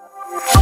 Música